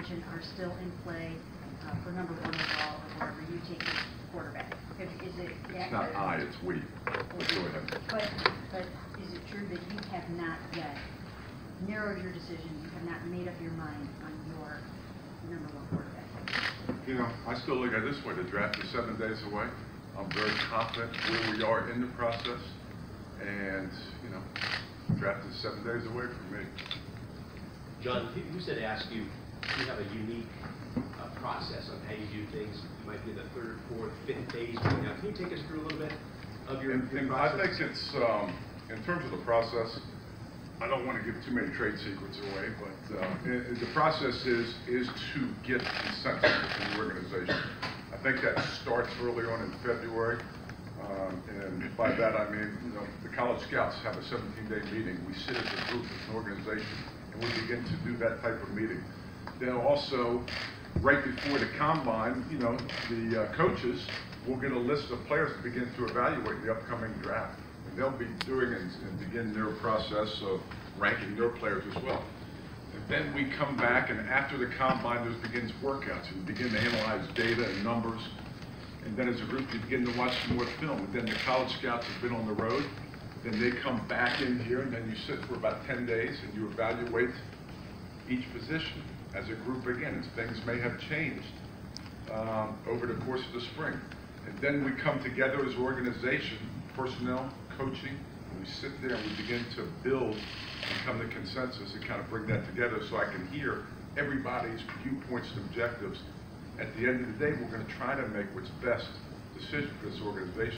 mentioned are still in play uh, for number one overall, or wherever you take the quarterback. If- Is it It's not accurate? I, it's we. But go ahead. But, but is it true that you have not yet narrowed your decision, you have not made up your mind on your number one quarterback? You know, I still look at it this way, the draft is seven days away. I'm very confident where we are in the process. And, you know, the draft is seven days away from me. John, who who said ask you, you have a unique uh, process on how you do things? You might be the third, fourth, fifth phase right now. Can you take us through a little bit of your And, your and I think it's, um, in terms of the process, I don't want to give too many trade secrets away, but, uh, i- i- the process is, is to get consensus within the organization. I think that starts early on in February. Um, and by that I mean, you know, the college scouts have a seventeen-day meeting. We sit as a group, as an organization, and we begin to do that type of meeting. Then also, right before the combine, you know, the uh, coaches will get a list of players to begin to evaluate the upcoming draft. And they'll be doing and, and begin their process of ranking their players as well. And then we come back, and after the combine, there begins workouts, and we begin to analyze data and numbers. And then as a group, we begin to watch some more film. And then the college scouts have been on the road. Then they come back in here, and then you sit for about 10 days, and you evaluate each position as a group again, things may have changed um, over the course of the spring. And then we come together as organization, personnel, coaching, and we sit there and we begin to build and come to consensus and kind of bring that together so I can hear everybody's viewpoints and objectives. At the end of the day, we're going to try to make what's best decision for this organization.